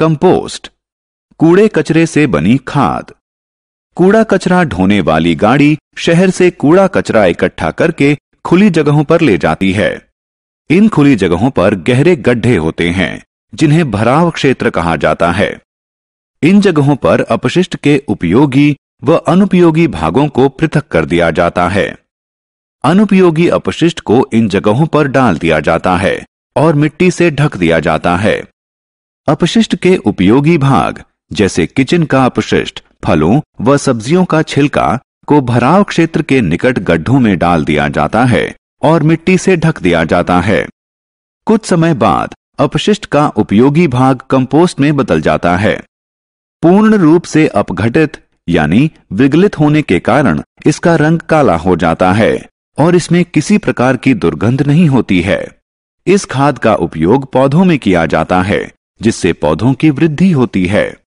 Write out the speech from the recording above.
Compost. कूड़े कचरे से बनी खाद। कूड़ा कचरा ढोने वाली गाड़ी शहर से कूड़ा कचरा इकट्ठा करके खुली जगहों पर ले जाती है। इन खुली जगहों पर गहरे गड्ढे होते हैं, जिन्हें भराव क्षेत्र कहा जाता है। इन जगहों पर अपशिष्ट के उपयोगी व अनुपयोगी भागों को पृथक कर दिया जाता है। अनुपयोगी अपशिष्ट को इन जगहों पर डाल दिया जाता है और मिट्टी से ढक दिया जाता है। अपशिष्ट के उपयोगी भाग, जैसे किचन का अपशिष्ट, फलों व सब्जियों का छिलका, को भराव क्षेत्र के निकट गड्ढों में डाल दिया जाता है और मिट्टी से ढक दिया जाता है। कुछ समय बाद, अपशिष्ट का उपयोगी भाग कंपोस्ट में बदल जाता है। पूर्ण रूप से अपघटित, यानी विगलित होने के कारण, इसका रंग काला हो जाता है और इसमें किसी प्रकार की दुर्गंध नहीं होती है। इस खाद का उपयोग पौधों में किया जाता है। जिससे पौधों की वृद्धि होती है।